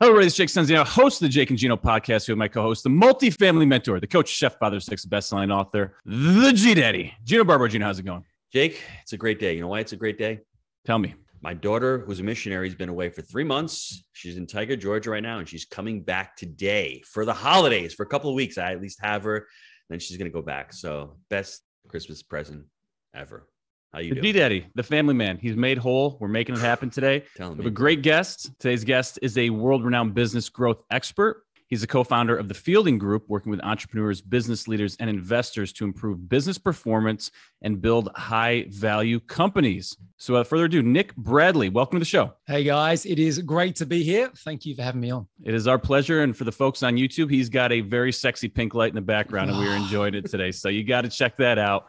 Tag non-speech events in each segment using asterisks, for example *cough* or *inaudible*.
Hello, everybody. It's Jake Stenziano, host of the Jake and Gino podcast, who my co-host, the multi-family mentor, the coach, chef, father, six, best-selling author, the G Daddy, Gino Barbaro. Gino, how's it going? Jake, it's a great day. You know why it's a great day? Tell me. My daughter, who's a missionary, has been away for three months. She's in Tiger, Georgia right now, and she's coming back today for the holidays for a couple of weeks. I at least have her. Then she's going to go back. So, best Christmas present ever. How you the doing? D Daddy, the family man. He's made whole. We're making it happen today. *laughs* Tell We me. have a great guest. Today's guest is a world-renowned business growth expert. He's a co-founder of the Fielding Group, working with entrepreneurs, business leaders, and investors to improve business performance and build high-value companies. So, without further ado, Nick Bradley, welcome to the show. Hey guys, it is great to be here. Thank you for having me on. It is our pleasure. And for the folks on YouTube, he's got a very sexy pink light in the background, and we are *sighs* enjoying it today. So you got to check that out.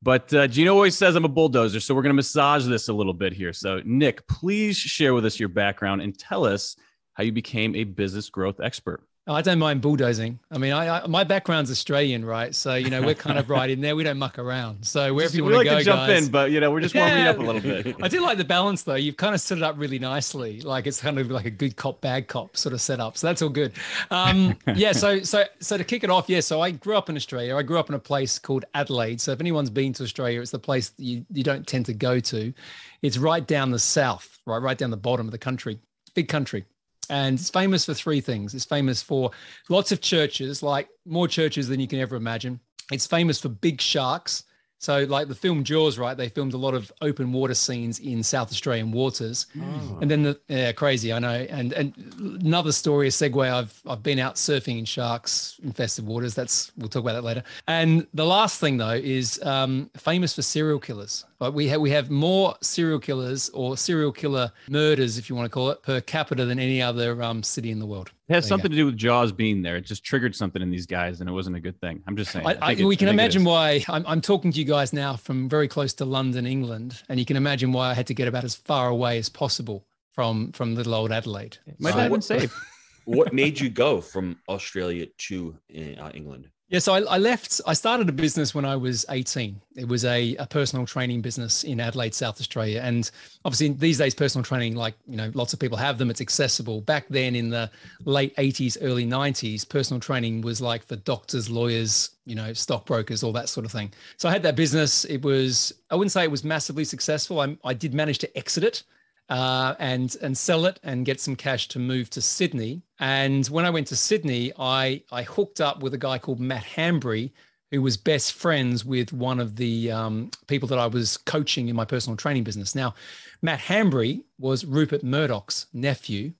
But uh, Gino always says I'm a bulldozer. So we're going to massage this a little bit here. So, Nick, please share with us your background and tell us how you became a business growth expert. Oh, I don't mind bulldozing. I mean, I, I my background's Australian, right? So you know we're kind of right in there. We don't muck around. So wherever you we want like to go, to jump guys. in, but you know, we're just warming up a little bit. *laughs* I do like the balance though. You've kind of set it up really nicely. Like it's kind of like a good cop, bad cop sort of setup. So that's all good. Um, *laughs* yeah. So so so to kick it off, yeah. So I grew up in Australia. I grew up in a place called Adelaide. So if anyone's been to Australia, it's the place you you don't tend to go to. It's right down the south, right, right down the bottom of the country. Big country. And it's famous for three things. It's famous for lots of churches, like more churches than you can ever imagine. It's famous for big sharks. So, like the film Jaws, right? They filmed a lot of open water scenes in South Australian waters. Oh. And then the yeah, crazy, I know. And and another story, a segue. I've I've been out surfing in sharks infested waters. That's we'll talk about that later. And the last thing though is um, famous for serial killers. Like we have we have more serial killers or serial killer murders, if you want to call it, per capita than any other um, city in the world. It has There you something to do with Jaws being there. It just triggered something in these guys, and it wasn't a good thing. I'm just saying. I, I, think it- we can imagine why I'm, I'm talking to you guys now from very close to London, England, and you can imagine why I had to get about as far away as possible from from little old Adelaide. Might So not have been what- safe. *laughs* what made you go from Australia to uh, England? Yeah, so I, I left. I started a business when I was 18. It was a, a personal training business in Adelaide, South Australia. And obviously, these days, personal training, like, you know, lots of people have them, it's accessible. Back then in the late 80s, early 90s, personal training was like for doctors, lawyers, you know, stockbrokers, all that sort of thing. So I had that business. It was, I wouldn't say it was massively successful. I, I did manage to exit it uh, and and sell it and get some cash to move to Sydney. And when I went to Sydney, I I hooked up with a guy called Matt Handbury, who was best friends with one of the um, people that I was coaching in my personal training business. Now, Matt Handbury was Rupert Murdoch's nephew,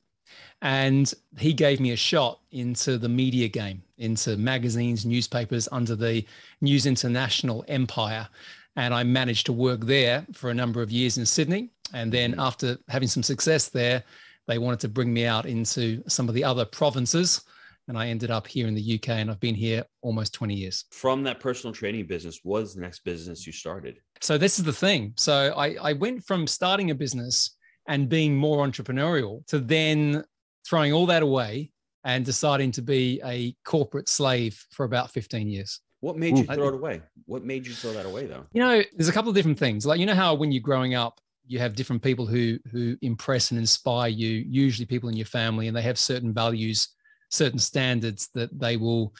and he gave me a shot into the media game, into magazines, newspapers under the News International empire. And I managed to work there for a number of years in Sydney. And then mm-hmm. after having some success there, they wanted to bring me out into some of the other provinces. And I ended up here in the UK and I've been here almost 20 years. From that personal training business, what was the next business you started? So this is the thing. So I, I went from starting a business and being more entrepreneurial to then throwing all that away and deciding to be a corporate slave for about 15 years. What made you throw it away? What made you throw that away, though? You know, there's a couple of different things. Like you know how when you're growing up, you have different people who who impress and inspire you, usually people in your family, and they have certain values, certain standards that they will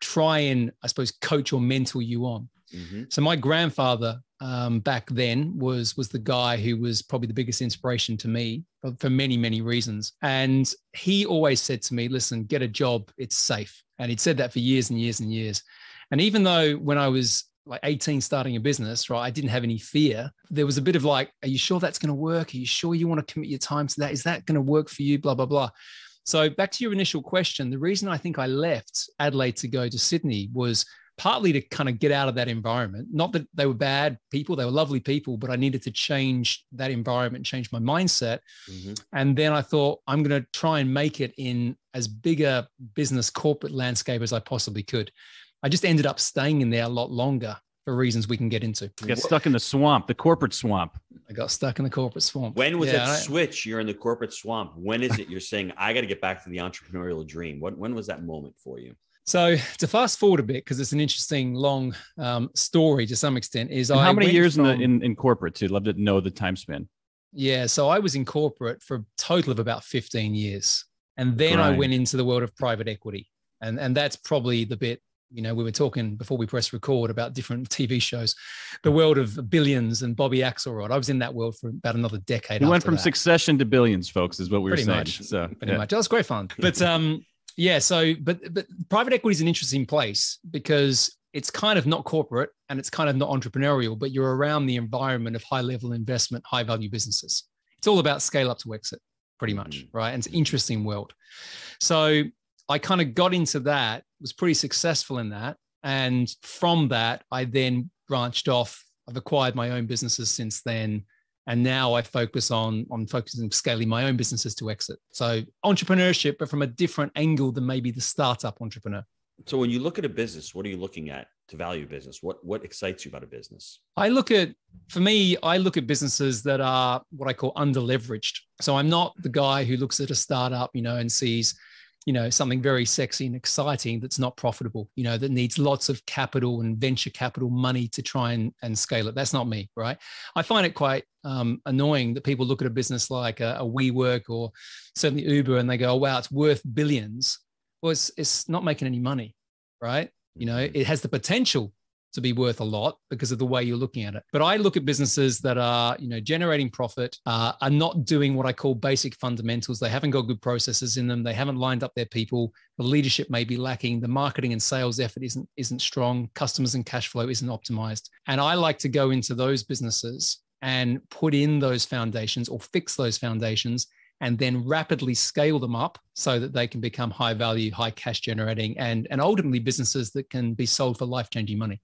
try and, I suppose, coach or mentor you on. Mhm. So my grandfather um, back then was was the guy who was probably the biggest inspiration to me for, for many many reasons. And he always said to me, "Listen, get a job. It's safe." And he'd said that for years and years and years. And even though when I was like 18 starting a business, right, I didn't have any fear. There was a bit of like, "Are you sure that's going to work? Are you sure you want to commit your time to that? Is that going to work for you?" Blah blah blah. So back to your initial question, the reason I think I left Adelaide to go to Sydney was partly to kind of get out of that environment. Not that they were bad people, they were lovely people, but I needed to change that environment, change my mindset. Mhm. And then I thought, I'm going to try and make it in as big a business corporate landscape as I possibly could. I just ended up staying in there a lot longer for reasons we can get into. Got stuck in the swamp, the corporate swamp. I got stuck in the corporate swamp. When was Yeah, that I- switch? You're in the corporate swamp. When is it you're saying, I got to get back to the entrepreneurial dream? What, when was that moment for you? So to fast forward a bit, because it's an interesting long um, story to some extent, is And I how many went years in the in, in corporate too? Love to know the time span. Yeah, so I was in corporate for a total of about 15 years. And then I went into the world of private equity. And, and that's probably the bit, you know, we were talking before we press record about different TV shows, the world of billions and Bobby Axelrod. I was in that world for about another decade. He went from that. succession to billions, folks, is what we were Pretty saying. much. So pretty yeah. much. That was great fun. But um, yeah. So, but but private equity is an interesting place because it's kind of not corporate and it's kind of not entrepreneurial, but you're around the environment of high level investment, high value businesses. It's all about scale up to exit, pretty much, Mhm. right? And it's an interesting world. So I kind of got into that, was pretty successful in that, and from that, I then branched off. I've acquired my own businesses since then and now I focus on on focusing scaling my own businesses to exit. So entrepreneurship, but from a different angle than maybe the startup entrepreneur. So when you look at a business, what are you looking at to value a business? What what excites you about a business? I look at, for me, I look at businesses that are what I call under leveraged. So I'm not the guy who looks at a startup, you know, and sees, you know, something very sexy and exciting that's not profitable, you know, that needs lots of capital and venture capital money to try and, and scale it. That's not me, right? I find it quite um, annoying that people look at a business like a, a WeWork or certainly Uber and they go, oh, wow, it's worth billions. Well, it's, it's not making any money, right? You know, it has the potential to be worth a lot because of the way you're looking at it. But I look at businesses that are, you know, generating profit, uh, are not doing what I call basic fundamentals. They haven't got good processes in them. They haven't lined up their people. The leadership may be lacking. The marketing and sales effort isn't isn't strong. Customers and cash flow isn't optimized. And I like to go into those businesses and put in those foundations or fix those foundations and then rapidly scale them up so that they can become high value, high cash generating, and, and ultimately businesses that can be sold for life changing money.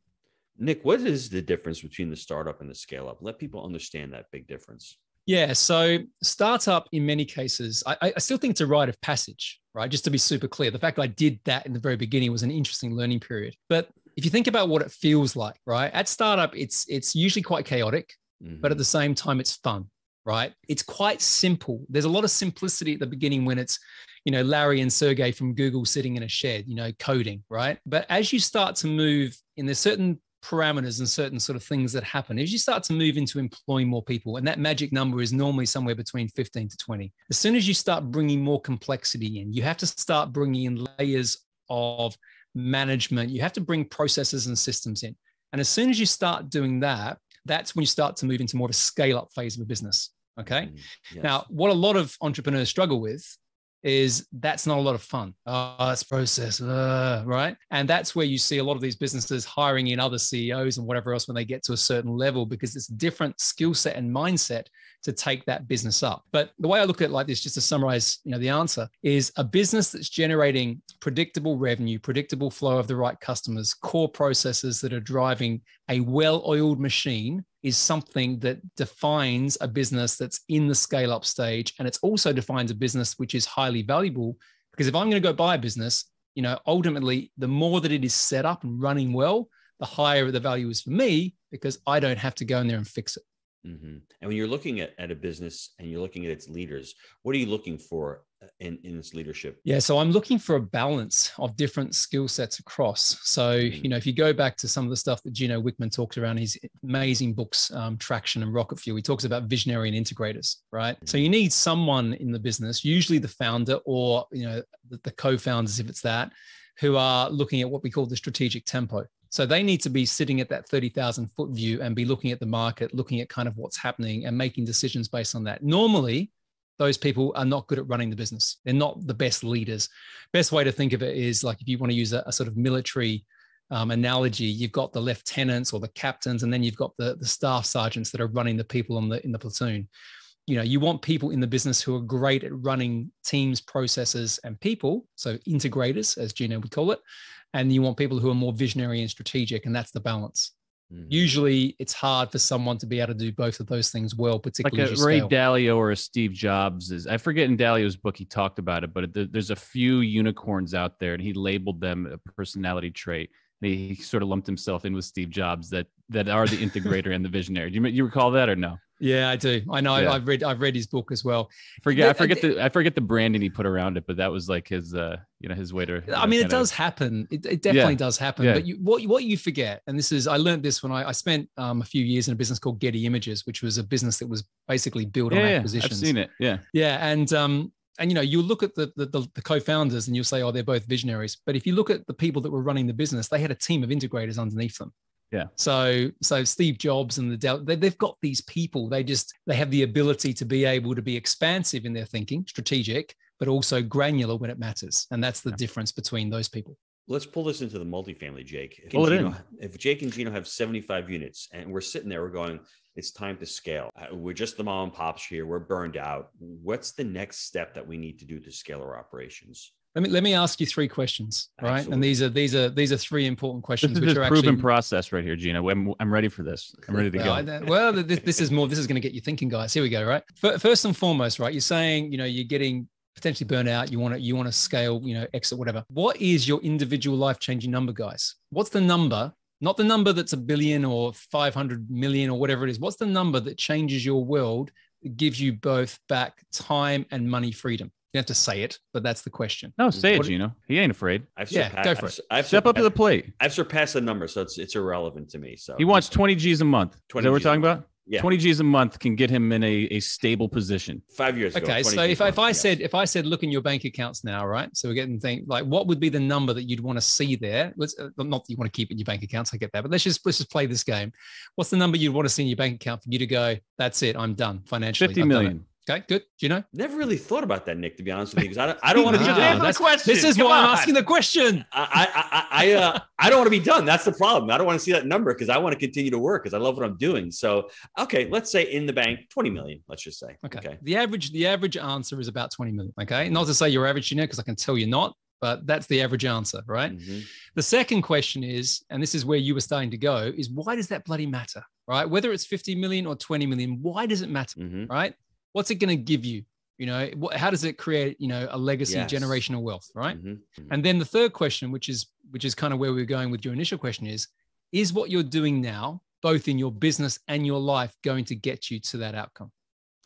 Nick, what is the difference between the startup and the scale up? Let people understand that big difference. Yeah. So startup in many cases, I, I still think it's a rite of passage, right? Just to be super clear, the fact that I did that in the very beginning was an interesting learning period. But if you think about what it feels like, right? At startup, it's it's usually quite chaotic, Mhm. but at the same time, it's fun, right? It's quite simple. There's a lot of simplicity at the beginning when it's, you know, Larry and Sergey from Google sitting in a shed, you know, coding, right? But as you start to move, and there's certain parameters and certain sort of things that happen as you start to move into employing more people and that magic number is normally somewhere between 15 to 20 as soon as you start bringing more complexity in you have to start bringing in layers of management you have to bring processes and systems in and as soon as you start doing that that's when you start to move into more of a scale up phase of a business okay Mhm. Yes. now, what a lot of entrepreneurs struggle with is that's not a lot of fun. Oh, it's process, uh, right? And that's where you see a lot of these businesses hiring in other CEOs and whatever else when they get to a certain level because it's different skill set and mindset to take that business up. But the way I look at it like this, just to summarize, you know, the answer is a business that's generating predictable revenue, predictable flow of the right customers, core processes that are driving a well-oiled machine is something that defines a business that's in the scale up stage and it's also defines a business which is highly valuable because if i'm going to go buy a business you know ultimately the more that it is set up and running well the higher the value is for me because i don't have to go in there and fix it Mhm. And when you're looking at, at a business and you're looking at its leaders, what are you looking for in, in its leadership? Yeah, so I'm looking for a balance of different skill sets across. So, you know, if you go back to some of the stuff that Gino Wickman talked around his amazing books, um, Traction and Rocket Fuel, he talks about visionary and integrators, right? So you need someone in the business, usually the founder or, you know, the, the co-founders, if it's that, who are looking at what we call the strategic tempo. So they need to be sitting at that 30,000 foot view and be looking at the market, looking at kind of what's happening and making decisions based on that. Normally, those people are not good at running the business. They're not the best leaders. Best way to think of it is like if you want to use a, a sort of military um, analogy, you've got the lieutenants or the captains, and then you've got the, the staff sergeants that are running the people on the in the platoon. You know, you want people in the business who are great at running teams, processes, and people. So integrators, as Gino would call it, and you want people who are more visionary and strategic, and that's the balance. Mhm. Usually, it's hard for someone to be able to do both of those things well, like particularly a Ray scale. Dalio or a Steve Jobs is. I forget in Dalio's book he talked about it, but th- there's a few unicorns out there, and he labeled them a personality trait. And he, he sort of lumped himself in with Steve Jobs that that are the *laughs* integrator and the visionary. Do you you recall that or no? Yeah, I do. I know. Yeah. I've read. I've read his book as well. I forget. I But, uh, forget the I forget the branding he put around it, but that was like his uh you know his way to. I mean, it does happen. It, it definitely Yeah. does happen. Yeah. But you, what what you forget, and this is, I learned this when I, I spent um, a few years in a business called Getty Images, which was a business that was basically built on yeah, I've seen it. Yeah. Yeah, and um, and you know, you look at the, the the, the co-founders and you'll say, oh, they're both visionaries. But if you look at the people that were running the business, they had a team of integrators underneath them. Yeah. So so Steve Jobs and the Dell, they, they've got these people. They just they have the ability to be able to be expansive in their thinking, strategic, but also granular when it matters. And that's the Yeah. difference between those people. Let's pull this into the multifamily, Jake. If Pull it Gino- in. If Jake and Gino have 75 units and we're sitting there, we're going, it's time to scale. Uh, We're just the mom and pops here. We're burned out. What's the next step that we need to do to scale our operations? Let me let me ask you three questions, right? Absolutely. And these are these are these are three important questions. This is which a are proven actually process right here, Gina. I'm, I'm ready for this. I'm ready to well, go. I- well, this, this is more. This is going to get you thinking, guys. Here we go. Right. First and foremost, right? You're saying, you know, you're getting potentially burnt out. You want to, you want to scale, you know, exit, whatever. What is your individual life changing number, guys? What's the number? Not the number that's a billion or 500 million or whatever it is. What's the number that changes your world, that gives you both back time and money freedom? You have to say it, but that's the question. No, say it, What- Gino. He ain't afraid. I've Yeah, surpassed, go for I've, it. I've Step up to the plate. I've surpassed the number, so it's it's irrelevant to me. So He wants 20 G's a month. Is that what we're Gs talking about? Yeah. 20 G's a month can get him in a, a stable position. five years ago. Okay, so if, people, if I yes. said if I said look in your bank accounts now, right? So we're getting think like what would be the number that you'd want to see there? Let's uh, not that you want to keep in your bank accounts, I get that, but let's just let's just play this game. What's the number you'd want to see in your bank account for you to go? That's it, I'm done financially. 50 I've million. Okay, good. Do you know? never really thought about that, Nick. To be honest with you, because I don't, I don't *laughs* want to be done. that's- question. This is why I'm asking the question. I I I, I, uh, I don't want to be done. That's the problem. I don't want to see that number because I want to continue to work because I love what I'm doing. So okay, let's say in the bank, 20 million. Let's just say. Okay. The average the average answer is about 20 million. Okay. Not to say you're average, you know, because I can tell you're not, but that's the average answer, right? Mhm. The second question is, and this is where you were starting to go, is why does that bloody matter? Right? Whether it's 50 million or 20 million, why does it matter? Mhm. right? What's it going to give you? You know, what, how does it create, you know, a legacy, Yes. generational wealth, right? Mhm. Mhm. And then the third question, which is which is kind of where we're going with your initial question, is is what you're doing now, both in your business and your life, going to get you to that outcome?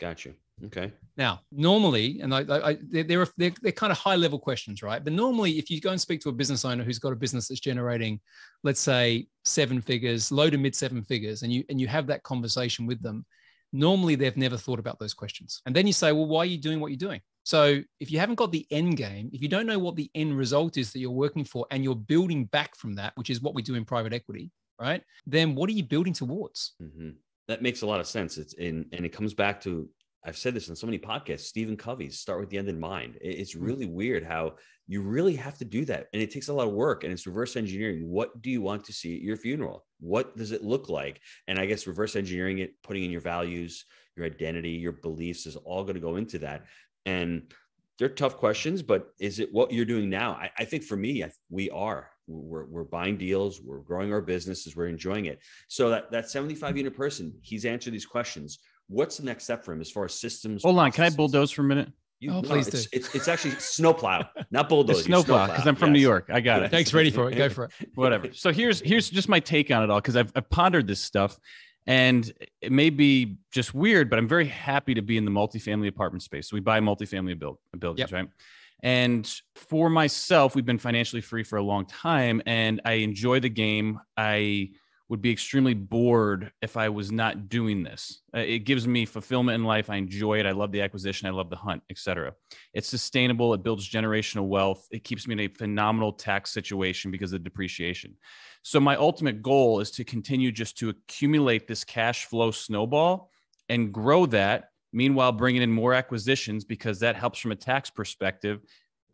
Got you. Okay. Now, normally, and I, I, they're, they're, they're kind of high level questions, right? But normally, if you go and speak to a business owner who's got a business that's generating, let's say, seven figures, low to mid seven figures, and you and you have that conversation with them, normally they've never thought about those questions. And then you say, well, why are you doing what you're doing? So if you haven't got the end game, if you don't know what the end result is that you're working for, and you're building back from that, which is what we do in private equity, right? Then what are you building towards? hmm That makes a lot of sense. It's in, and it comes back to I've said this in so many podcasts. Stephen Covey's "Start with the End in Mind." It's Mm-hmm. really weird how you really have to do that, and it takes a lot of work. And it's reverse engineering. What do you want to see at your funeral? What does it look like? And I guess reverse engineering it, putting in your values, your identity, your beliefs is all going to go into that. And they're tough questions, but is it what you're doing now? I, I think for me, I, we are. We're, we're buying deals, we're growing our businesses, we're enjoying it. So that that 75 unit person, he's answered these questions. What's the next step for him as far as systems? Hold on. Can I processes? bulldoze for a minute? You, Oh, no, please it's, do. It's, it's actually snowplow, *laughs* not bulldoze. It's snowplow because I'm from New York. I got it. Thanks, ready for it. Go for it. *laughs* whatever. So here's here's just my take on it all because I've, I've pondered this stuff, and it may be just weird, but I'm very happy to be in the multifamily apartment space. So we buy multifamily build, buildings, right? And for myself, we've been financially free for a long time, and I enjoy the game. I would be extremely bored if I was not doing this. Uh, It gives me fulfillment in life. I enjoy it. I love the acquisition. I love the hunt, etc. It's sustainable. It builds generational wealth. It keeps me in a phenomenal tax situation because of depreciation. So my ultimate goal is to continue just to accumulate this cash flow snowball and grow that. Meanwhile, bringing in more acquisitions because that helps from a tax perspective,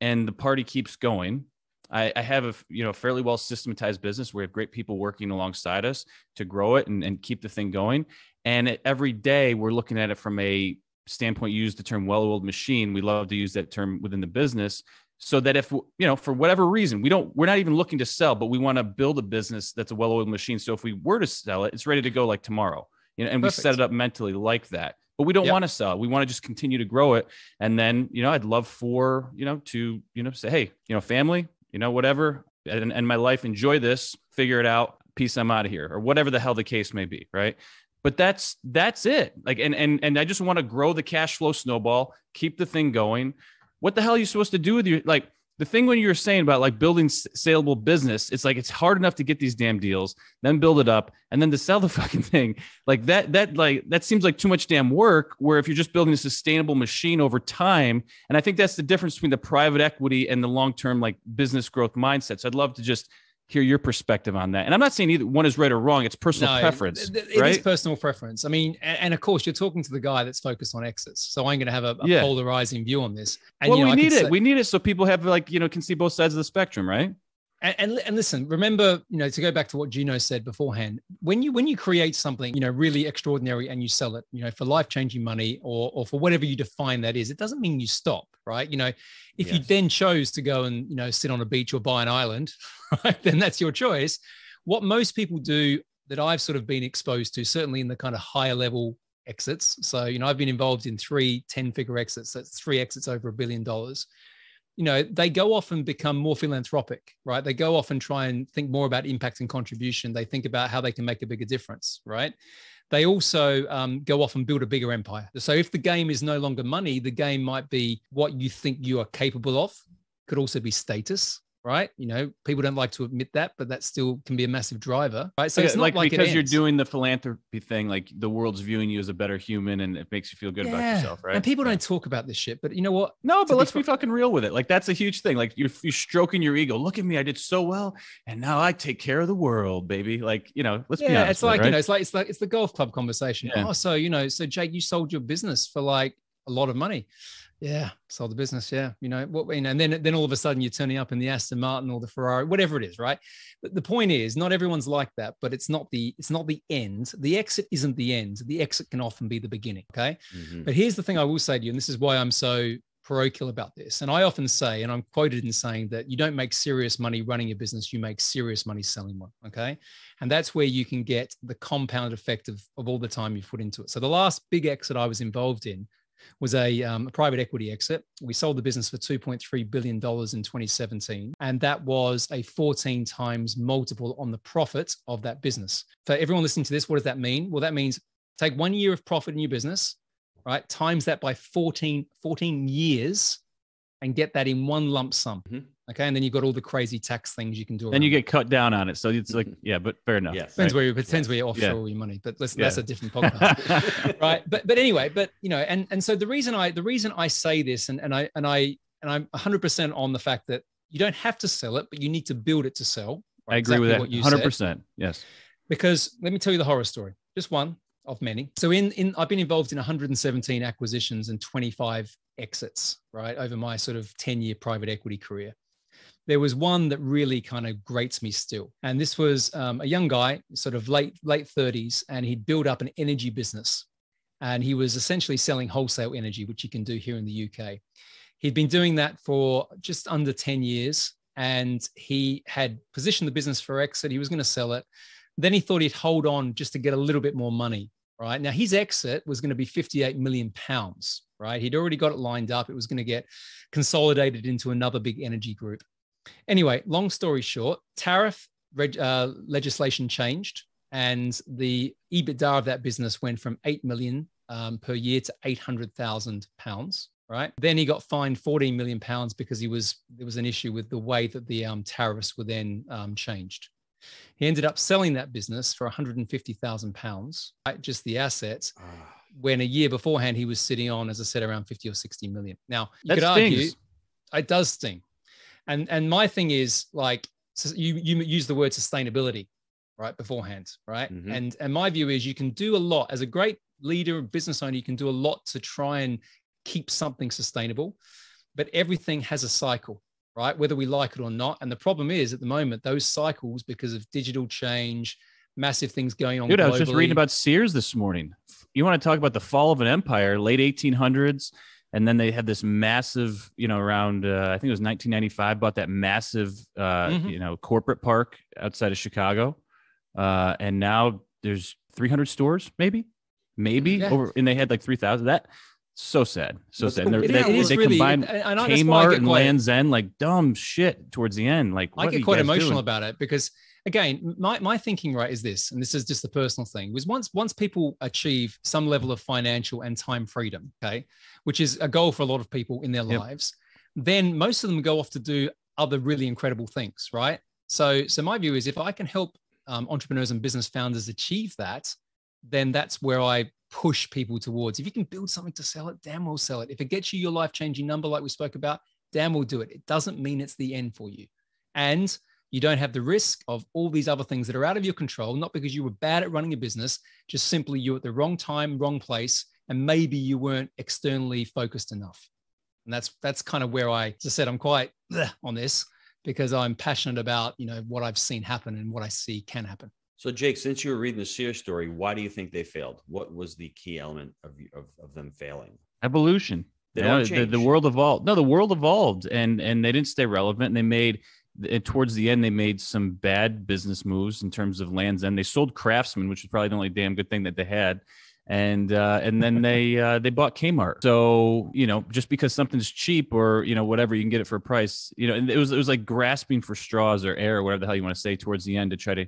and the party keeps going. I, I have a you know fairly well systematized business. We have great people working alongside us to grow it and, and keep the thing going. And every day we're looking at it from a standpoint. You use the term well-oiled machine. We love to use that term within the business so that if you know for whatever reason we don't we're not even looking to sell but we want to build a business that's a well-oiled machine so if we were to sell it it's ready to go like tomorrow you know and we set it up mentally like that but we don't Yep. want to sell we want to just continue to grow it and then you know i'd love for you know to you know say hey you know family you know whatever and, and my life enjoy this figure it out peace i'm out of here or whatever the hell the case may be right? But that's that's it. Like and and and i just want to grow the cash flow snowball keep the thing going. What the hell are you supposed to do with your like the thing when you were saying about like building saleable business, it's like it's hard enough to get these damn deals, then build it up, and then to sell the *laughs* fucking thing. Like that, that like that seems like too much damn work. Where if you're just building a sustainable machine over time, and I think that's the difference between the private equity and the long term like business growth mindset. So I'd love to just hear your perspective on that. And I'm not saying either one is right or wrong. It's personal no, preference. It, it right? is personal preference. I mean, and, and, of course, you're talking to the guy that's focused on exits. So I'm going to have a, a yeah. polarizing view on this. And, well, you know, we need it. Say, we need it so people have like you know can see both sides of the spectrum, right? And, and, and listen, remember, you know, to go back to what Gino said beforehand, when you when you create something, you know, really extraordinary and you sell it, you know, for life changing money or or for whatever you define that is, it doesn't mean you stop, right? You know, if yes. you then chose to go and you know sit on a beach or buy an island, *laughs* right, then that's your choice. What most people do that I've sort of been exposed to, certainly in the kind of higher level exits. So, you know, I've been involved in three 10 figure exits. That's three exits over a billion dollars. You know, they go off and become more philanthropic, right? They go off and try and think more about impact and contribution. They think about how they can make a bigger difference, right? They also um, go off and build a bigger empire. So if the game is no longer money, the game might be what you think you are capable of, could also be status, right? You know, people don't like to admit that, but that still can be a massive driver, right? So it's like, like because you're doing the philanthropy thing, like the world's viewing you as a better human, and it makes you feel good yeah. about yourself, right? And people don't talk about this shit, but you know what? No, but let's be, be fucking real with it. Like that's a huge thing. Like you're, you're stroking your ego. Look at me, I did so well, and now I take care of the world, baby. Like you know, let's yeah, be honest. It's like it, right? you know, it's like it's like it's the golf club conversation. Yeah. Oh, so you know, so Jake, you sold your business for like a lot of money. Yeah, sold the business. Yeah, you know what? You know, and then then all of a sudden you're turning up in the Aston Martin or the Ferrari, whatever it is, right? But the point is, not everyone's like that, but it's not the it's not the end. The exit isn't the end. The exit can often be the beginning. Okay, mm-hmm. but here's the thing I will say to you, and this is why I'm so parochial about this. And I often say, and I'm quoted in saying that you don't make serious money running a business, you make serious money selling one. Okay. And that's where you can get the compound effect of, of all the time you put into it. So the last big exit I was involved in was a, um, a, private equity exit. We sold the business for $2.3 billion in 2017. And that was a 14 times multiple on the profit of that business. For everyone listening to this, what does that mean? Well, that means take one year of profit in your business, right? Times that by 14, 14 years and get that in one lump sum. Mm-hmm. Okay. And then you've got all the crazy tax things you can do. And you get cut down on it. So it's like, *laughs* yeah, but fair enough. Yes. Depends right? where you depends yes. where you offshore yeah. your money. But let's, yeah. that's a different podcast. *laughs* right. But but anyway, but you know, and and so the reason I the reason I say this and, and I and I and I'm 100 percent on the fact that you don't have to sell it, but you need to build it to sell. Right? I agree exactly with that. 100 percent. Yes. Because let me tell you the horror story. Just one of many. So in in I've been involved in 117 acquisitions and 25 exits, right, over my sort of 10 year private equity career there was one that really kind of grates me still. And this was um, a young guy, sort of late late 30s, and he'd built up an energy business. And he was essentially selling wholesale energy, which you can do here in the UK. He'd been doing that for just under 10 years, and he had positioned the business for exit. He was going to sell it. Then he thought he'd hold on just to get a little bit more money. Right now, his exit was going to be 58 million pounds. Right, he'd already got it lined up. It was going to get consolidated into another big energy group. Anyway, long story short, tariff uh, legislation changed, and the EBITDA of that business went from eight million um, per year to eight hundred thousand pounds. Right. Then he got fined 14 million pounds because he was there was an issue with the way that the um, tariffs were then um, changed. He ended up selling that business for 150,000 pounds, right, just the assets. Ah. when a year beforehand he was sitting on, as I said, around 50 or 60 million. Now you that could stings. argue it does sting, and and my thing is like so you you use the word sustainability right beforehand right? Mm-hmm. and and my view is you can do a lot. As a great leader and business owner you can do a lot to try and keep something sustainable but everything has a cycle right? Whether we like it or not. And the problem is at the moment those cycles because of digital change massive things going on dude globally, i was just reading about sears this morning. You want to talk about the fall of an empire late 1800s and then they had this massive you know around uh, i think it was 1995 bought that massive uh, mm-hmm. you know corporate park outside of chicago uh, and now there's 300 stores maybe maybe yeah. over and they had like 3000 that so sad so sad and they, they really, combined and, and kmart and Land's End like dumb shit towards the end like i get quite emotional doing? about it because again, my, my thinking right is this, and this is just a personal thing, was once once people achieve some level of financial and time freedom, okay, which is a goal for a lot of people in their yep. lives, then most of them go off to do other really incredible things, right? So, so my view is if I can help um, entrepreneurs and business founders achieve that, then that's where I push people towards. If you can build something to sell it, damn well sell it. If it gets you your life changing number, like we spoke about, damn well do it. It doesn't mean it's the end for you. And you don't have the risk of all these other things that are out of your control, not because you were bad at running a business, just simply you're at the wrong time, wrong place, and maybe you weren't externally focused enough. And that's that's kind of where I, as I said, I'm quite on this because I'm passionate about you know what I've seen happen and what I see can happen. So, Jake, since you were reading the Sears story, why do you think they failed? What was the key element of of, of them failing? Evolution. They know, the, the world evolved. No, the world evolved, and and they didn't stay relevant. And they made towards the end they made some bad business moves in terms of Lands End. They sold Craftsman, which was probably the only damn good thing that they had and uh, and then they *laughs* uh, they bought Kmart. So you know, just because something's cheap or you know whatever, you can get it for a price. You know, and it was it was like grasping for straws or air, or whatever the hell you want to say, towards the end to try to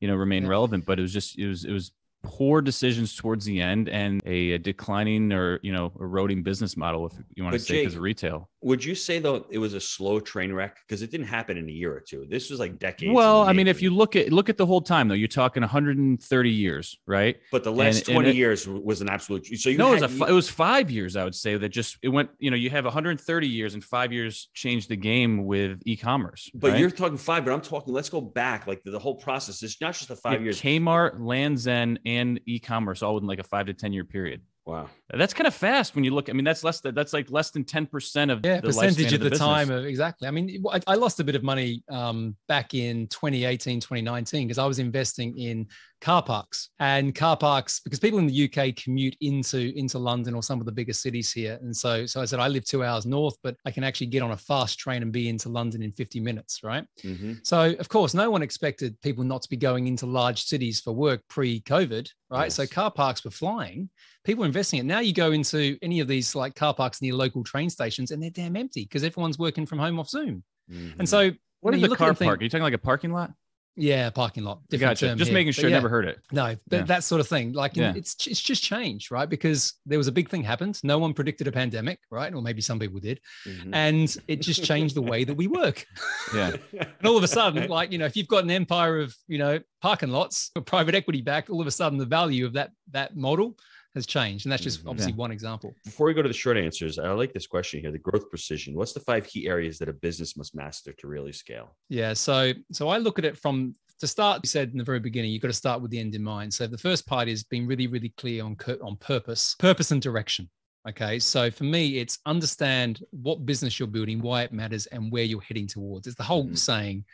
you know remain yeah. relevant. But it was just it was it was poor decisions towards the end and a, a, declining or you know eroding business model if you want but to say because retail. would you say though it was a slow train wreck? Because it didn't happen in a year or two. This was like decades well i mean if you look at look at the whole time though you're talking 130 years right? But the last and, 20 and it, years was an absolute so you no had, it was a, it was five years i would say that just it went you know you have 130 years and five years changed the game with e-commerce but right? you're talking five but i'm talking let's go back like the, the whole process. It's not just the five yeah, years. Kmart lands end and e-commerce all within like a five to 10 year period. Wow. That's kind of fast when you look. I mean, that's less than that's like less than 10% of yeah, the percentage of the, the time of exactly. I mean, I, I, lost a bit of money um, back in 2018, 2019, because I was investing in car parks and car parks because people in the UK commute into into London or some of the bigger cities here. And so so I said I live two hours north, but I can actually get on a fast train and be into London in 50 minutes, right? Mm-hmm. So of course, no one expected people not to be going into large cities for work pre-COVID, right? Yes. So car parks were flying people were investing it. Now you go into any of these like car parks near local train stations and they're damn empty because everyone's working from home off Zoom. Mm-hmm. And so what is the car park? Are you talking like a parking lot? Yeah, parking lot. Different gotcha. Just here. making sure. Yeah, never heard it. No, yeah. that sort of thing. Like yeah. it's it's just changed, right? Because there was a big thing happened. No one predicted a pandemic, right? Or maybe some people did, mm-hmm. and it just changed the way that we work. *laughs* Yeah. and all of a sudden, like you know, if you've got an empire of you know parking lots, for private equity back, all of a sudden the value of that that model has changed. And that's just mm-hmm. obviously yeah. one example. Before we go to the short answers, I like this question here the growth precision. What's the five key areas that a business must master to really scale? Yeah. So, so I look at it from to start, you said in the very beginning, you've got to start with the end in mind. So the first part is being really, really clear on, on purpose, purpose and direction. Okay. So for me, it's understand what business you're building, why it matters, and where you're heading towards. It's the whole mm-hmm. saying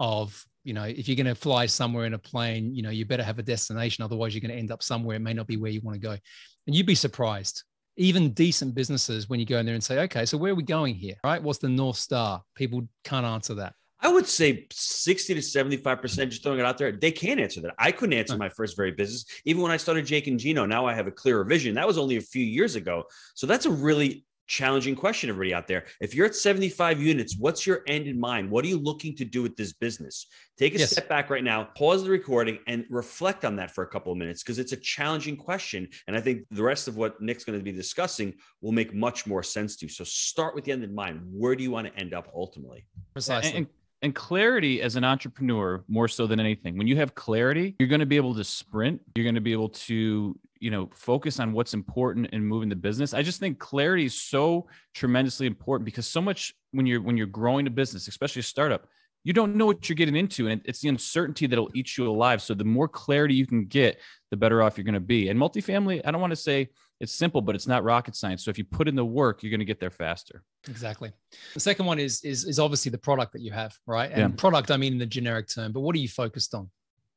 of you know if you're going to fly somewhere in a plane you know you better have a destination otherwise you're going to end up somewhere it may not be where you want to go and you'd be surprised even decent businesses when you go in there and say okay so where are we going here right what's the north star people can't answer that I would say 60 to 75%, just throwing it out there. They can't answer that. I couldn't answer my first very business. Even when I started Jake and Gino, now I have a clearer vision. That was only a few years ago. So that's a really challenging question, everybody out there. If you're at 75 units, what's your end in mind? What are you looking to do with this business? Take a yes. step back right now, pause the recording, and reflect on that for a couple of minutes because it's a challenging question. And I think the rest of what Nick's going to be discussing will make much more sense to you. So start with the end in mind. Where do you want to end up ultimately? Precisely. And, and clarity as an entrepreneur more so than anything. When you have clarity you're going to be able to sprint. You're going to be able to you know focus on what's important in moving the business. I just think clarity is so tremendously important because so much when you're when you're growing a business especially a startup you don't know what you're getting into and it's the uncertainty that'll eat you alive. So the more clarity you can get the better off you're going to be. And multifamily i don't want to say it's simple but it's not rocket science. So if you put in the work you're going to get there faster. Exactly. The second one is is, is obviously the product that you have right? And yeah. product i mean in the generic term but what are you focused on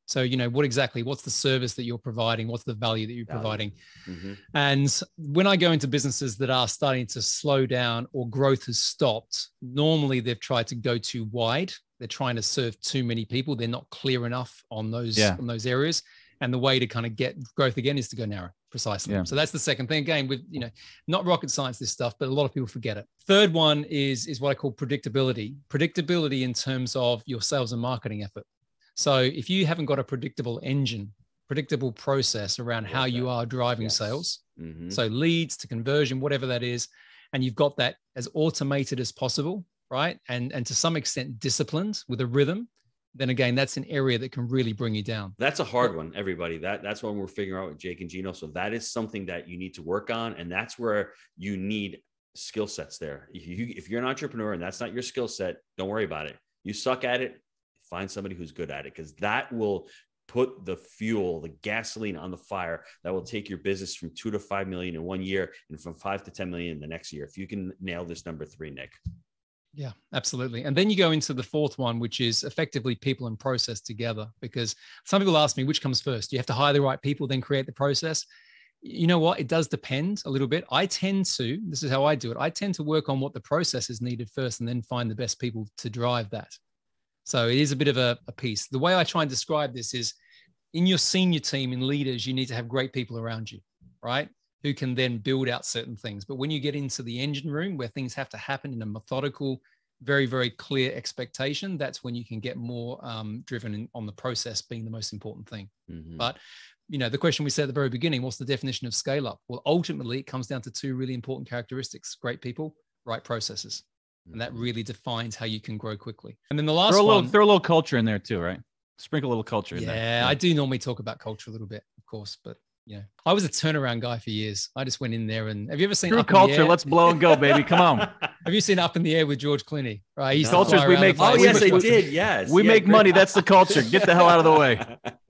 so you know what exactly what's the service that you're providing? What's the value that you're providing? Mm-hmm. and when i go into businesses that are starting to slow down or growth has stopped normally they've tried to go too wide. They're trying to serve too many people. They're not clear enough on those yeah. on those areas. And the way to kind of get growth again is to go narrow precisely. Yeah. so that's the second thing. Again with you know not rocket science this stuff but a lot of people forget it. Third one is is what i call predictability. Predictability in terms of your sales and marketing effort so if you haven't got a predictable engine predictable process around how you are driving yes. sales mm-hmm. so leads to conversion whatever that is and you've got that as automated as possible, right? And and to some extent disciplined with a rhythm, then again, that's an area that can really bring you down. That's a hard one, everybody. That that's what we're figuring out with Jake and Gino. So that is something that you need to work on, and that's where you need skill sets. There, if, you, if you're an entrepreneur and that's not your skill set, don't worry about it. You suck at it, find somebody who's good at it because that will put the fuel, the gasoline on the fire that will take your business from two to five million in one year and from five to 10 million in the next year. If you can nail this number three, Nick. Yeah, absolutely. And then you go into the fourth one, which is effectively people and process together. Because some people ask me, which comes first? You have to hire the right people, then create the process. You know what? It does depend a little bit. I tend to, this is how I do it, I tend to work on what the process is needed first and then find the best people to drive that. So it is a bit of a, a piece. The way I try and describe this is in your senior team, in leaders, you need to have great people around you, right? who can then build out certain things. But when you get into the engine room where things have to happen in a methodical, very, very clear expectation, that's when you can get more um, driven in, on the process being the most important thing. Mm-hmm. But you know, the question we said at the very beginning, what's the definition of scale up? Well, ultimately, it comes down to two really important characteristics: great people, right processes, and that mm-hmm. really defines how you can grow quickly. And then the last throw a little, one, throw a little culture in there too, right? Sprinkle a little culture. Yeah, yeah, I do normally talk about culture a little bit, of course, but yeah, I was a turnaround guy for years. I just went in there and have you ever seen True culture? Let's blow and go, baby. Come on. *laughs* have you seen Up in the Air with George Clooney? Right, he's no. cultures oh, we make. Oh yes, I did. Yes, we yeah, make great. money. That's the culture. Get the hell out of the way. *laughs*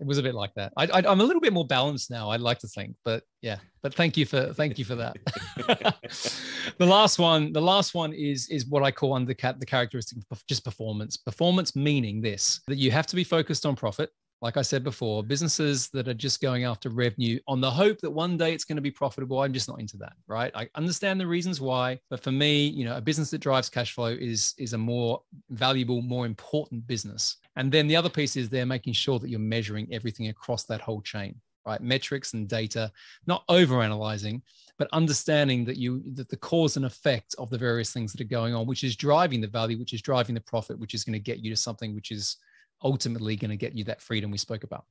It was a bit like that. I, am a little bit more balanced now. I'd like to think, but yeah. But thank you for thank you for that. *laughs* the last one, the last one is is what I call under the, the characteristic of just performance. Performance meaning this that you have to be focused on profit like I said before, businesses that are just going after revenue on the hope that one day it's going to be profitable. I'm just not into that, right? I understand the reasons why, but for me, you know, a business that drives cash flow is is a more valuable, more important business. And then the other piece is they're making sure that you're measuring everything across that whole chain, right? Metrics and data, not over analyzing, but understanding that you that the cause and effect of the various things that are going on, which is driving the value, which is driving the profit, which is going to get you to something which is ultimately going to get you that freedom we spoke about.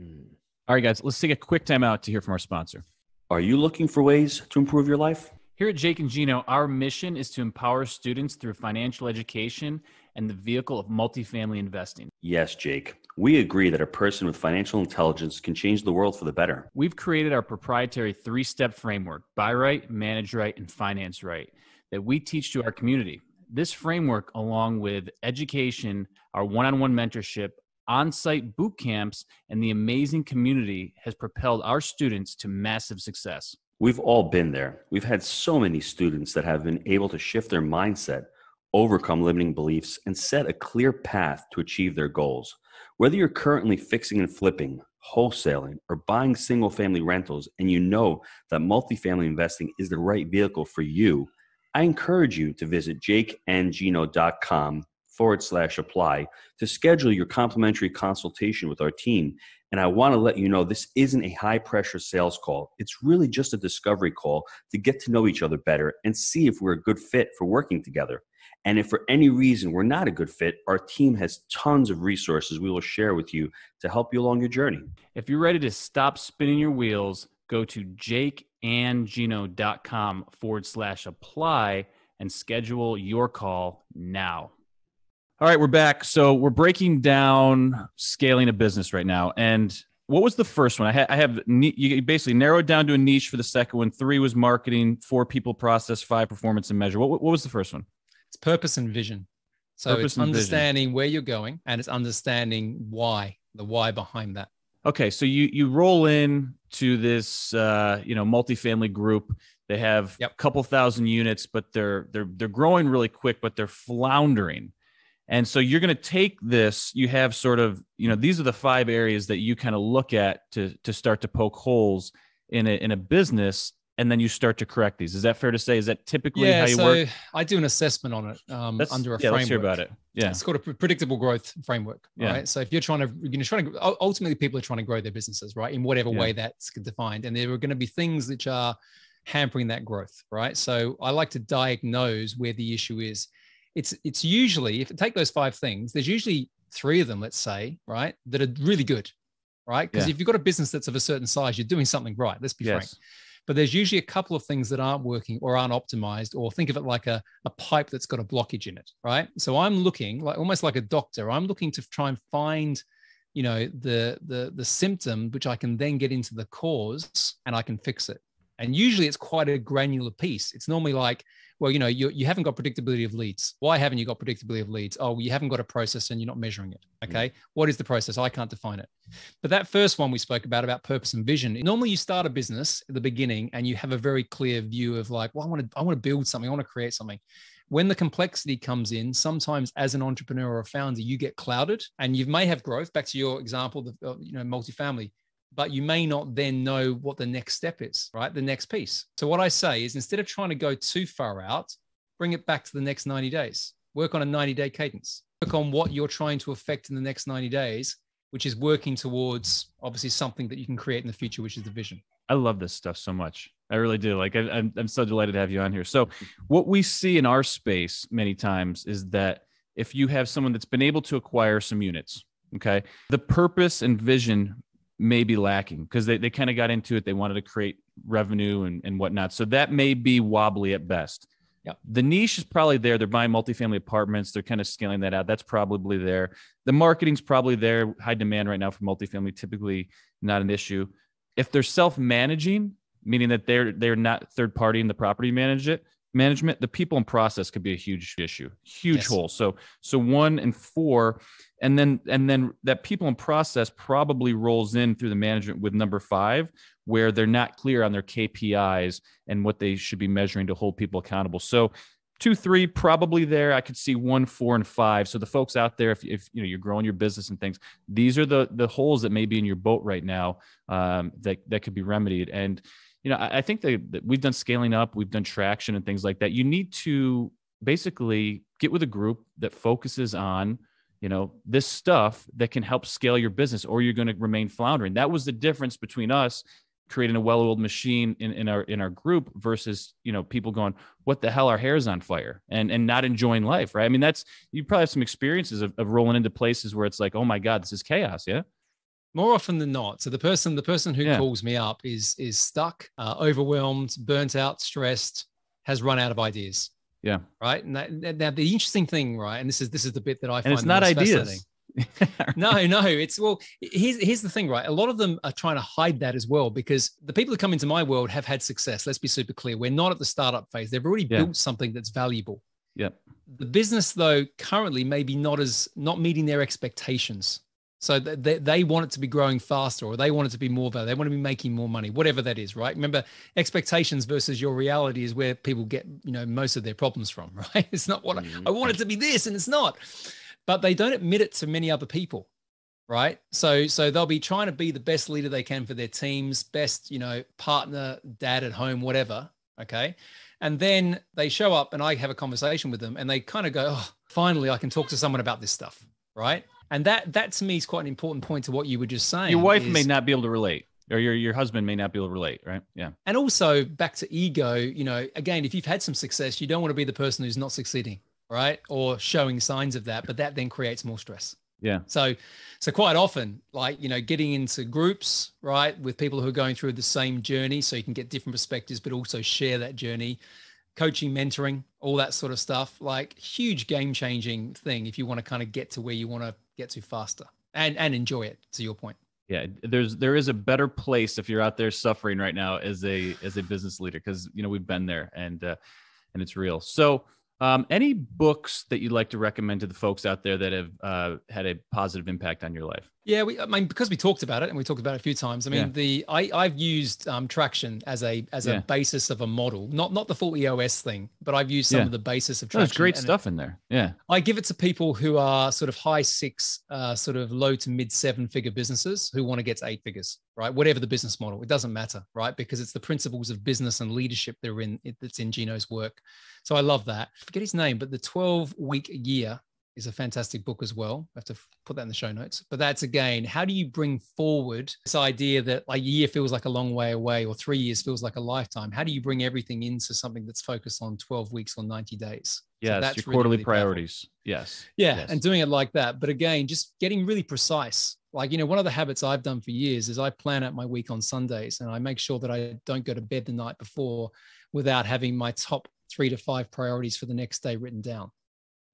Mm. All right, guys, let's take a quick time out to hear from our sponsor. Are you looking for ways to improve your life? Here at Jake and Gino, our mission is to empower students through financial education and the vehicle of multifamily investing. Yes, Jake. We agree that a person with financial intelligence can change the world for the better. We've created our proprietary three step framework buy right, manage right, and finance right that we teach to our community. This framework, along with education, our one on one mentorship, on site boot camps, and the amazing community, has propelled our students to massive success. We've all been there. We've had so many students that have been able to shift their mindset, overcome limiting beliefs, and set a clear path to achieve their goals. Whether you're currently fixing and flipping, wholesaling, or buying single family rentals, and you know that multifamily investing is the right vehicle for you, I encourage you to visit jakeandgino.com forward slash apply to schedule your complimentary consultation with our team. And I want to let you know this isn't a high pressure sales call. It's really just a discovery call to get to know each other better and see if we're a good fit for working together. And if for any reason we're not a good fit, our team has tons of resources we will share with you to help you along your journey. If you're ready to stop spinning your wheels, go to jakeandgino.com forward slash apply and schedule your call now. All right, we're back. So we're breaking down scaling a business right now. And what was the first one? I, ha- I have you basically narrowed down to a niche for the second one. Three was marketing, four people, process, five performance and measure. What, what was the first one? It's purpose and vision. So purpose it's understanding vision. where you're going and it's understanding why, the why behind that. Okay, so you you roll in to this uh, you know multifamily group. They have yep. a couple thousand units, but they're they're they're growing really quick, but they're floundering. And so you're going to take this. You have sort of you know these are the five areas that you kind of look at to to start to poke holes in a in a business and then you start to correct these. Is that fair to say? Is that typically yeah, how you so work? I do an assessment on it um, under a yeah, framework. Let's hear about it. Yeah, it's called a predictable growth framework. Yeah. Right. So if you're trying to, you're trying to ultimately people are trying to grow their businesses, right, in whatever yeah. way that's defined, and there are going to be things which are hampering that growth, right? So I like to diagnose where the issue is. It's it's usually if you take those five things, there's usually three of them, let's say, right, that are really good, right? Because yeah. if you've got a business that's of a certain size, you're doing something right. Let's be yes. frank but there's usually a couple of things that aren't working or aren't optimized, or think of it like a, a pipe that's got a blockage in it, right? So I'm looking like almost like a doctor. I'm looking to try and find you know the the the symptom which i can then get into the cause and i can fix it and usually it's quite a granular piece it's normally like well you know you, you haven't got predictability of leads why haven't you got predictability of leads oh you haven't got a process and you're not measuring it mm. okay mm-hmm. what is the process i can't define it but that first one we spoke about about purpose and vision normally you start a business at the beginning and you have a very clear view of like well i want to i want to build something i want to create something when the complexity comes in, sometimes as an entrepreneur or a founder, you get clouded and you may have growth. Back to your example, the you know multifamily, but you may not then know what the next step is, right? The next piece. So what I say is instead of trying to go too far out, bring it back to the next 90 days. Work on a 90 day cadence. Work on what you're trying to affect in the next 90 days, which is working towards obviously something that you can create in the future, which is the vision. I love this stuff so much. I really do. Like, I, am I'm so delighted to have you on here. So, what we see in our space many times is that if you have someone that's been able to acquire some units, okay, the purpose and vision may be lacking because they, they kind of got into it. They wanted to create revenue and, and whatnot. So, that may be wobbly at best. Yeah. The niche is probably there. They're buying multifamily apartments. They're kind of scaling that out. That's probably there. The marketing's probably there. High demand right now for multifamily, typically not an issue if they're self-managing, meaning that they're they're not third party in the property manage it, management, the people and process could be a huge issue, huge yes. hole. So so one and four, and then and then that people and process probably rolls in through the management with number five, where they're not clear on their KPIs and what they should be measuring to hold people accountable. So two, three, probably there. I could see one, four, and five. So the folks out there, if, if you know you're growing your business and things, these are the the holes that may be in your boat right now um, that that could be remedied. And you know, I, I think that, we've done scaling up, we've done traction and things like that. You need to basically get with a group that focuses on you know this stuff that can help scale your business or you're going to remain floundering. That was the difference between us creating a well-oiled machine in, in our in our group versus you know people going what the hell? Our hair's on fire and and not enjoying life right? I mean that's you probably have some experiences of, of rolling into places where it's like oh my god this is chaos yeah more often than not so the person the person who yeah. calls me up is is stuck uh, overwhelmed burnt out stressed has run out of ideas yeah right and that, now the interesting thing right and this is this is the bit that i find and it's not ideas *laughs* no, no. It's well, here's here's the thing, right? A lot of them are trying to hide that as well because the people who come into my world have had success. Let's be super clear. We're not at the startup phase. They've already yeah. built something that's valuable. Yeah. The business, though, currently maybe not as not meeting their expectations. So they, they want it to be growing faster or they want it to be more value. They want to be making more money, whatever that is, right? Remember, expectations versus your reality is where people get, you know, most of their problems from, *laughs* right? It's not what mm-hmm. I, I want it to be this and it's not but they don't admit it to many other people right so so they'll be trying to be the best leader they can for their teams best you know partner dad at home whatever okay and then they show up and i have a conversation with them and they kind of go oh finally i can talk to someone about this stuff right and that that to me is quite an important point to what you were just saying your wife is, may not be able to relate or your your husband may not be able to relate right yeah and also back to ego you know again if you've had some success you don't want to be the person who's not succeeding right? Or showing signs of that, but that then creates more stress. Yeah. So, so quite often, like you know, getting into groups, right, with people who are going through the same journey, so you can get different perspectives, but also share that journey. Coaching, mentoring, all that sort of stuff, like huge game changing thing if you want to kind of get to where you want to get to faster and and enjoy it. To your point. Yeah, there's there is a better place if you're out there suffering right now as a as a business leader because you know we've been there and uh, and it's real. So um, any books that you'd like to recommend to the folks out there that have uh, had a positive impact on your life? Yeah, we, I mean, because we talked about it and we talked about it a few times. I mean, yeah. the I, I've used um, traction as a as yeah. a basis of a model, not not the full EOS thing, but I've used some yeah. of the basis of traction. There's great stuff it, in there. Yeah, I give it to people who are sort of high six, uh, sort of low to mid seven figure businesses who want to get to eight figures, right? Whatever the business model, it doesn't matter, right? Because it's the principles of business and leadership that are in that's in Gino's work. So I love that. I forget his name, but the 12 week year is a fantastic book as well. I have to put that in the show notes. But that's again, how do you bring forward this idea that a year feels like a long way away or three years feels like a lifetime? How do you bring everything into something that's focused on 12 weeks or 90 days? Yes, that's your really, quarterly really priorities. Yes. Yeah, Yes. and doing it like that. But again, just getting really precise. Like, you know, one of the habits I've done for years is I plan out my week on Sundays and I make sure that I don't go to bed the night before without having my top three to five priorities for the next day written down.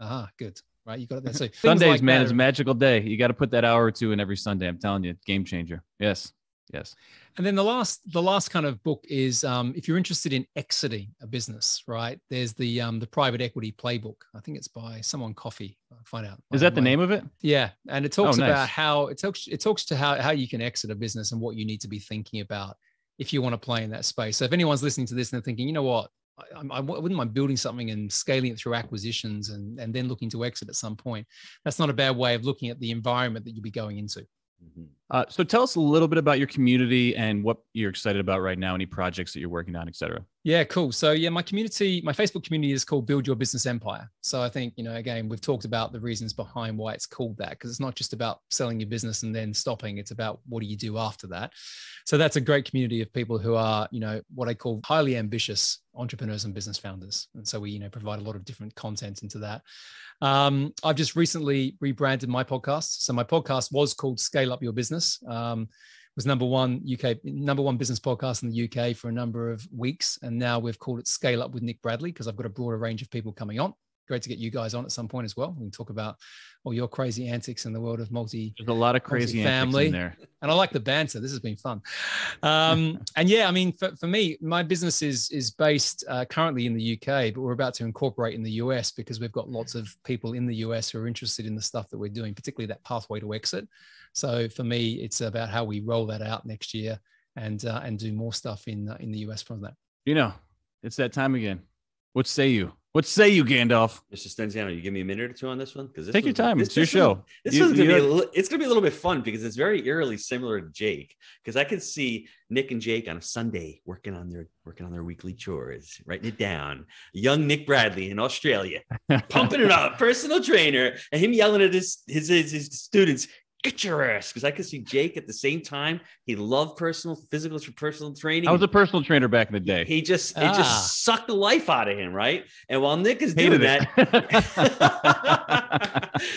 Ah, good. Right. You got it there. So *laughs* Sundays, like man, that is a magical day. You got to put that hour or two in every Sunday. I'm telling you, game changer. Yes. Yes. And then the last, the last kind of book is um, if you're interested in exiting a business, right? There's the um, the private equity playbook. I think it's by someone Coffey. I'll find out. Is that the name of it? Yeah, and it talks Oh, nice. about how it talks it talks to how how you can exit a business and what you need to be thinking about if you want to play in that space. So if anyone's listening to this and they're thinking, you know what, I, I, wouldn't mind building something and scaling it through acquisitions and and then looking to exit at some point. That's not a bad way of looking at the environment that you'll be going into. Mhm. Uh, so tell us a little bit about your community and what you're excited about right now, any projects that you're working on, et cetera. Yeah, cool. So yeah, my community, my Facebook community is called Build Your Business Empire. So I think, you know, again, we've talked about the reasons behind why it's called that, because it's not just about selling your business and then stopping. It's about what do you do after that. So that's a great community of people who are, you know, what I call highly ambitious entrepreneurs and business founders. And so we, you know, provide a lot of different content into that. Um, I've just recently rebranded my podcast. So my podcast was called Scale Up Your Business. Um, was number one UK number one business podcast in the UK for a number of weeks, and now we've called it Scale Up with Nick Bradley because I've got a broader range of people coming on. Great to get you guys on at some point as well. We can talk about all your crazy antics in the world of multi There's a lot of crazy antics family. in there. and I like the banter. This has been fun. Um, *laughs* and yeah, I mean, for, for me, my business is is based uh, currently in the UK, but we're about to incorporate in the US because we've got lots of people in the US who are interested in the stuff that we're doing, particularly that pathway to exit. So for me, it's about how we roll that out next year and uh, and do more stuff in uh, in the US from that. You know, it's that time again. What say you? What say you, Gandalf? Mr. Stenziano, you give me a minute or two on this one because Take your time. it's your show. This You- one's gonna you be a it's gonna be a little bit fun because it's very eerily similar to Jake because I can see Nick and Jake on a Sunday working on their working on their weekly chores, writing it down. Young Nick Bradley in Australia, pumping it up, *laughs* personal trainer, and him yelling at his his his, his students. Get your ass, because I could see Jake at the same time. He loved personal, physical, personal training. I was a personal trainer back in the day. he just it Ah. just sucked the life out of him, right? And while Nick is doing Hated that.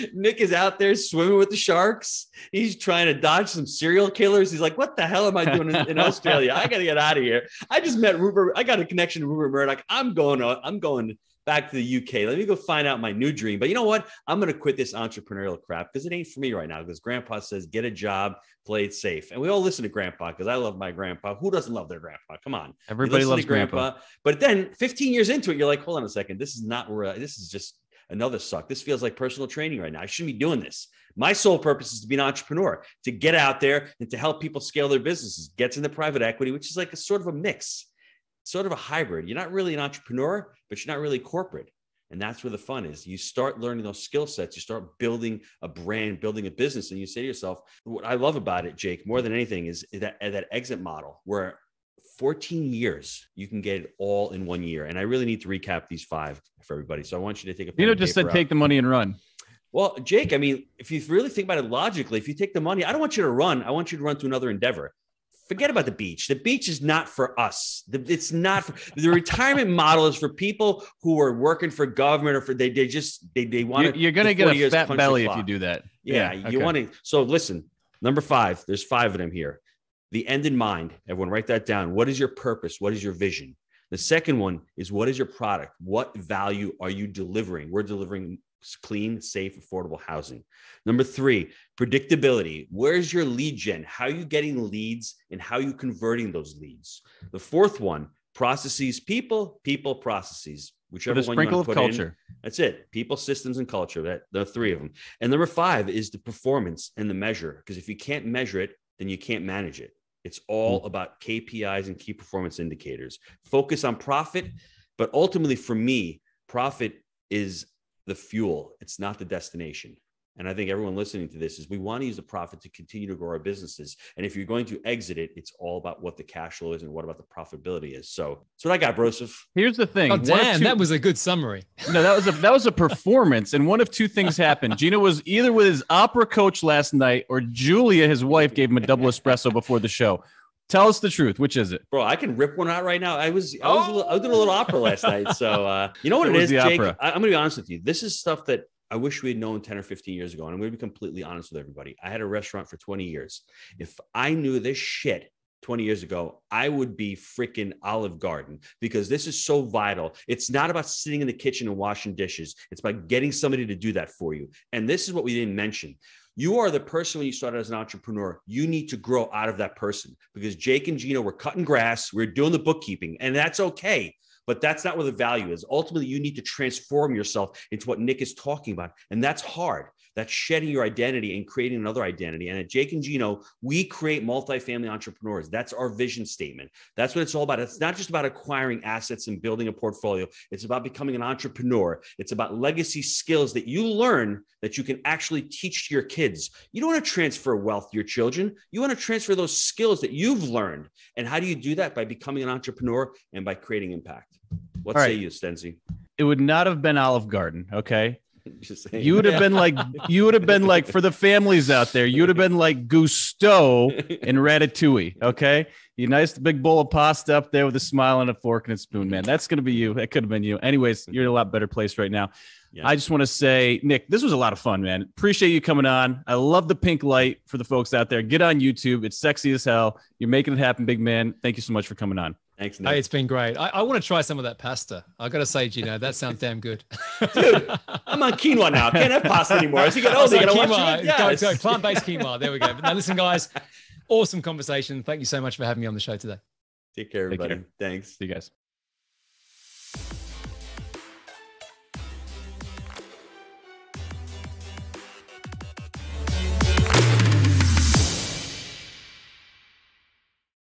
*laughs* Nick is out there swimming with the sharks. He's trying to dodge some serial killers. He's like, "What the hell am I doing in, in Australia? I got to get out of here." I just met Rupert. I got a connection to Rupert Murdoch. I'm going. To, I'm going back to the UK. Let me go find out my new dream. But you know what? I'm going to quit this entrepreneurial crap because it ain't for me right now. Because Grandpa says, "Get a job, play it safe," and we all listen to Grandpa because I love my grandpa. Who doesn't love their grandpa? Come on. Everybody loves to grandpa. But then 15 years into it, you're like, hold on a second. This is not where I- this is just another suck. This feels like personal training right now. I shouldn't be doing this. My sole purpose is to be an entrepreneur, to get out there and to help people scale their businesses, gets into private equity, which is like a sort of a mix, sort of a hybrid. You're not really an entrepreneur, but you're not really corporate. And that's where the fun is. You start learning those skill sets, you start building a brand, building a business, and you say to yourself, what I love about it, Jake, more than anything, is that, that exit model where 14 years you can get it all in one year. And I really need to recap these five for everybody. So I want you to take a You know, just said out. take the money and run. Well, Jake, I mean, if you really think about it logically, if you take the money, I don't want you to run. I want you to run to another endeavor. Forget about the beach. The beach is not for us. It's not for, the retirement model is for people who are working for government or for they they just they they want You're, to. you're gonna get a fat belly if you do that. Yeah, you okay. want to. So listen, number five. There's five of them here. The end in mind. Everyone, write that down. What is your purpose? What is your vision? The second one is what is your product? What value are you delivering? We're delivering clean, safe, affordable housing. Number three, predictability. Where's your lead gen? How are you getting leads and how are you converting those leads? The fourth one, processes, people, people, processes. Whichever one you want to put in. culture. That's it. People, systems, and culture. That the three of them. And number five is the performance and the measure. Because if you can't measure it, then you can't manage it. It's all Hmm. about KPIs and key performance indicators. Focus on profit, but ultimately for me, profit is the fuel. It's not the destination. And I think everyone listening to this is we want to use the profit to continue to grow our businesses. And if you're going to exit it, it's all about what the cash flow is and what about the profitability is. So that's what I got, Broseph. Here's the thing. Oh, One of damn, two- that was a good summary. *laughs* no, that was a that was a performance, and one of two things happened. Gino was either with his opera coach last night, or Julia, his wife, gave him a double espresso before the show. Tell us the truth. Which is it? Bro, I can rip one out right now. I was I was, a little, I was doing a little opera last *laughs* night. So uh, you know what It it is, Jake? opera. I, I'm gonna be honest with you. This is stuff that I wish we had known 10 or 15 years ago. And I'm gonna be completely honest with everybody. I had a restaurant for 20 years. If I knew this shit 20 years ago, I would be freaking Olive Garden because this is so vital. It's not about sitting in the kitchen and washing dishes. It's about getting somebody to do that for you. And this is what we didn't mention. You are the person when you started as an entrepreneur. You need to grow out of that person because Jake and Gino were cutting grass, we're doing the bookkeeping, and that's okay. But that's not where the value is. Ultimately, you need to transform yourself into what Nick is talking about. And that's hard. That's shedding your identity and creating another identity. And at Jake and Gino, we create multifamily entrepreneurs. That's our vision statement. That's what it's all about. It's not just about acquiring assets and building a portfolio. It's about becoming an entrepreneur. It's about legacy skills that you learn that you can actually teach to your kids. You don't want to transfer wealth to your children. You want to transfer those skills that you've learned. And how do you do that? By becoming an entrepreneur and by creating impact. What All say right. you, Stenzi? It would not have been Olive Garden. Okay. *laughs* Just saying. You would have been like, you would have been like, for the families out there, you would have been like Gusteau in Ratatouille. Okay. You nice big bowl of pasta up there with a smile and a fork and a spoon, man. That's going to be you. That could have been you. Anyways, you're in a lot better place right now. Yeah. I just want to say, Nick, this was a lot of fun, man. Appreciate you coming on. I love the pink light for the folks out there. Get on YouTube. It's sexy as hell. You're making it happen, big man. Thank you so much for coming on. Thanks, Hey, it's been great. I, I want to try some of that pasta. I got to say, Gino, that sounds damn good. *laughs* Dude, I'm on quinoa now. Can't have pasta anymore. As you get *laughs* older, so you gotta watch quinoa, it. go, Yes. go, plant-based quinoa. There we go. But now, listen, guys, *laughs* awesome conversation. Thank you so much for having me on the show today. Take care, Take everybody. care. Thanks. See you guys.